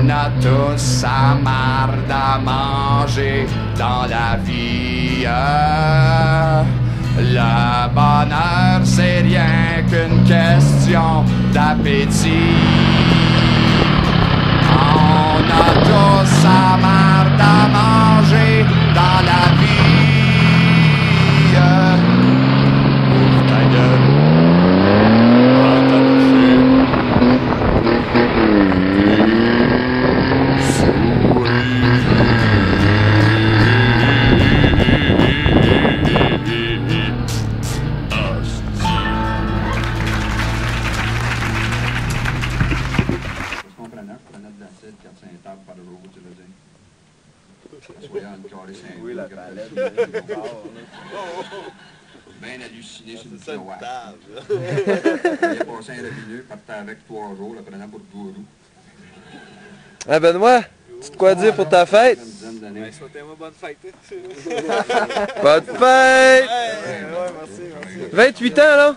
On a tous sa marde à manger dans la vie. Le bonheur, c'est rien qu'une question d'appétit. Bien halluciné sur une table. Il a passé un rabineux, partait avec 3 jours, le prenant pour gourou. Ah Benoît, tu te quoi dire pour ta fête? Ben, souhaitez-moi bonne fête. Bonne fête! Ouais, ouais, merci, merci. 28 ans là?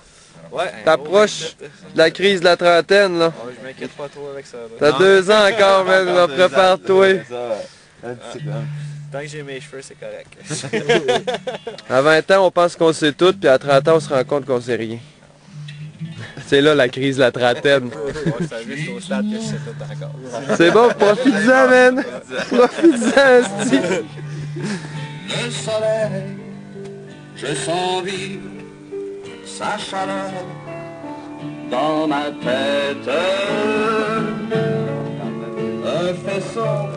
Ouais. T'approches de la crise de la trentaine là. Oh, je m'inquiète pas trop avec ça. T'as deux ans encore, man. Prépare-toi. Tant que j'ai mes cheveux, c'est correct. À 20 ans, on pense qu'on sait tout, puis à 30 ans, on se rend compte qu'on sait rien. C'est là la crise de la trentaine. C'est bon, profite-en, man. Profite-en. Le soleil, je sens vivre sa chaleur dans ma tête. Un faisceau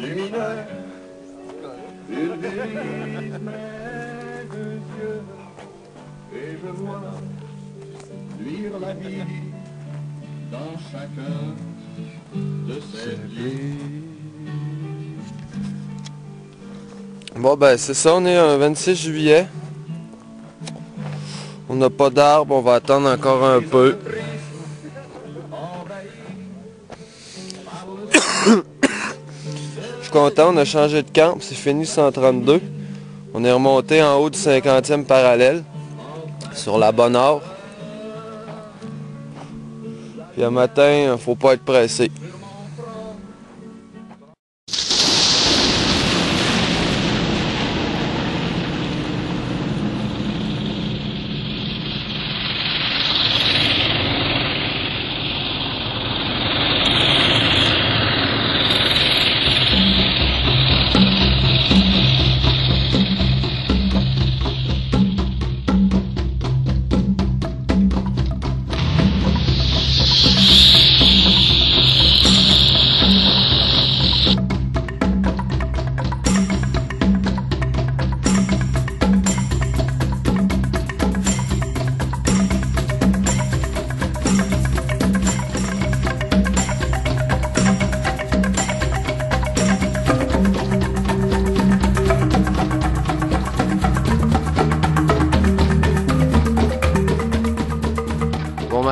lumineux, pulvérise mes deux yeux, et je vois luire la vie dans chacun de ses plis. Bon, ben, c'est ça, on est un 26 juillet. On n'a pas d'arbre, on va attendre encore un peu. Suis content, on a changé de camp, c'est fini 132. On est remonté en haut du 50e parallèle, sur la bonne heure. Puis un matin, faut pas être pressé.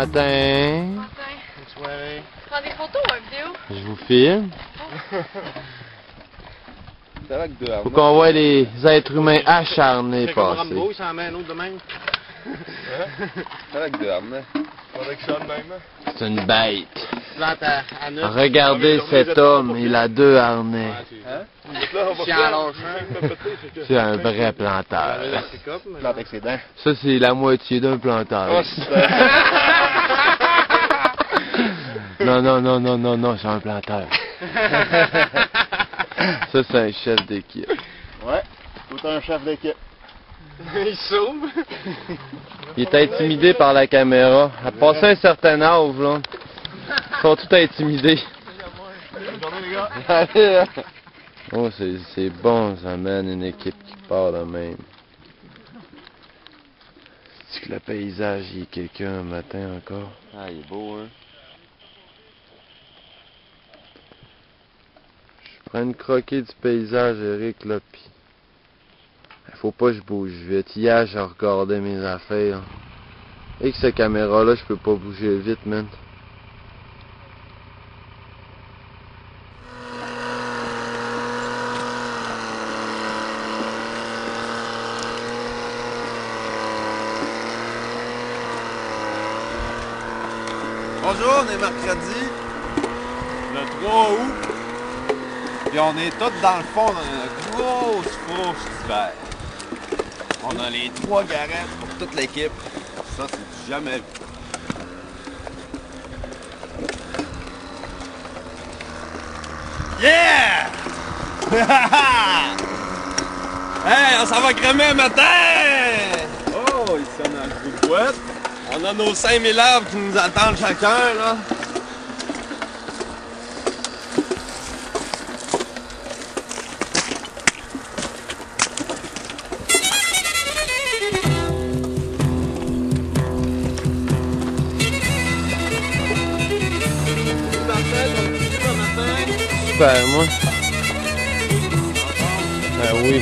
Bon matin. Prends des photos ou une vidéo? Je vous filme. Faut qu'on voit les êtres humains acharnés passer. il s'en met un autre de même. Avec deux. Avec ça de même. C'est une bête. Regardez cet homme, il a deux harnais. L'âge. C'est un vrai planteur. Ça, c'est la moitié d'un planteur. Non, non, non, non, non, non, c'est un planteur. Ça, c'est un chef d'équipe. Ouais, tout un chef d'équipe. Il sauve. Il est intimidé par la caméra. À passer un certain âge, là, ils sont tous intimidés. Oh, c'est c'est bon, ça mène une équipe qui part de même. C'est que le paysage, il est quelqu'un un matin encore? Ah, il est beau, hein. Prends une croquée du paysage, Eric, là, pis... Faut pas que je bouge vite. Hier, j'ai regardé mes affaires. Et que cette caméra-là, je peux pas bouger vite, man. Bonjour, on est mercredi. Le 3 août. Puis on est tous dans le fond dans une grosse fourche d'hiver. On a les trois garettes pour toute l'équipe. Ça, c'est jamais vu. Yeah! hey, on s'en va crémer un matin! Oh, il sonne un bout de boîte. On a nos 5000 arbres qui nous attendent chacun, là. Super, moi. Ben oui.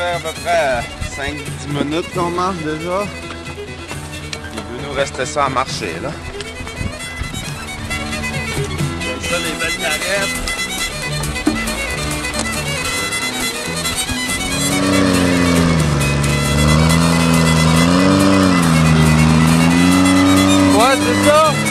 À peu près 5-10 minutes qu'on marche déjà. Il veut nous rester ça à marcher, là. Comme ça, les belles carettes. Ouais, c'est ça.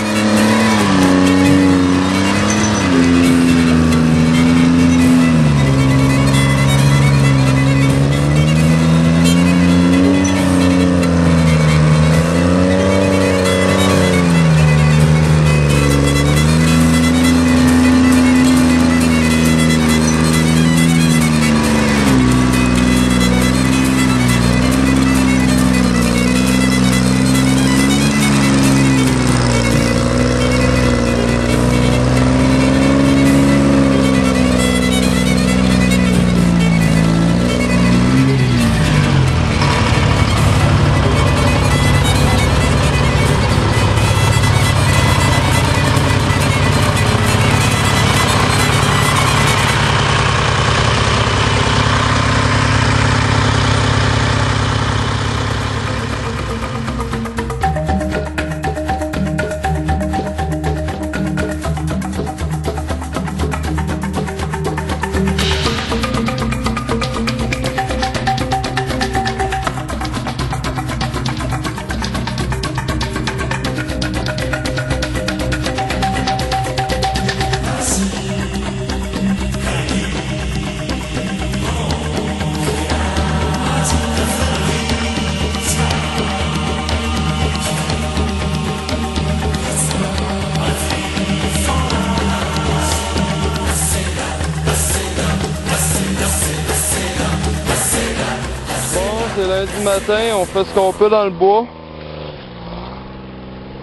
C'est lundi matin, on fait ce qu'on peut dans le bois.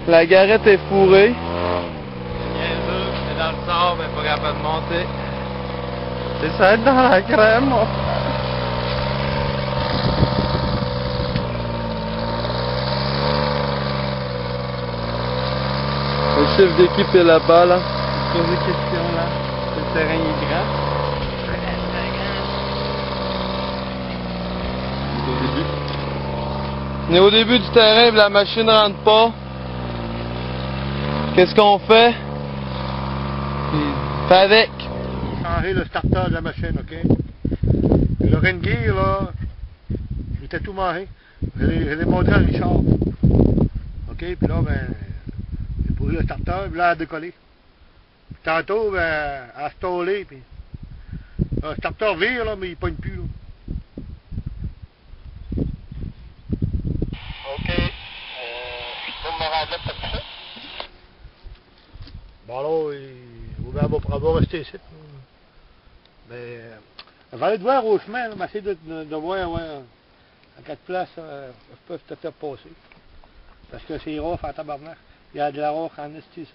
La garette est fourrée. C'est dans le sable, mais pas capable de monter. C'est ça être dans la crème. Le chef d'équipe est là-bas, là. Pose des questions, là. Le terrain est grand. On est au début du terrain, la machine rentre pas. Qu'est-ce qu'on fait? Fait avec. changer le starter de la machine, OK? Le ring gear, là, il était tout marré. Je l'ai montré à Richard. OK? Puis là, ben, j'ai posé le starter, puis là, a décollé. Tantôt, ben, a stallé, puis le starter vire, là, mais il pogne plus, là. OK. Euh, me rendre là, ça? Là, il, va, va rester ici. Mais euh, va aller te voir au chemin, là, essayer de, de, de voir ouais, à quatre places, euh, je peux te faire passer. Parce que c'est rough en tabarnak. Il y a de la roche en esti ici.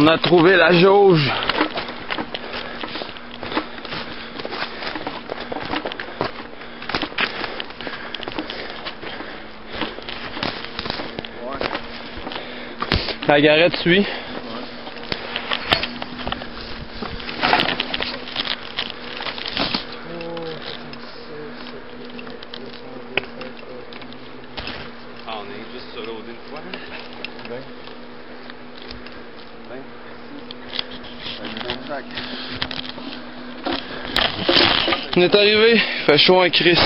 On a trouvé la jauge. La garette suit. On est arrivé, fait chaud en crise.